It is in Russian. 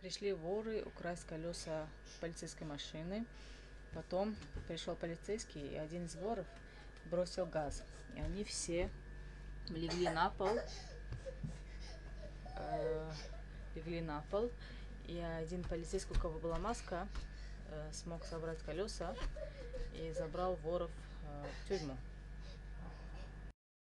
Пришли воры украсть колеса полицейской машины. Потом пришел полицейский, и один из воров бросил газ. И они все легли на пол. э, легли на пол. И один полицейский, у кого была маска, э, смог собрать колеса и забрал воров э, в тюрьму.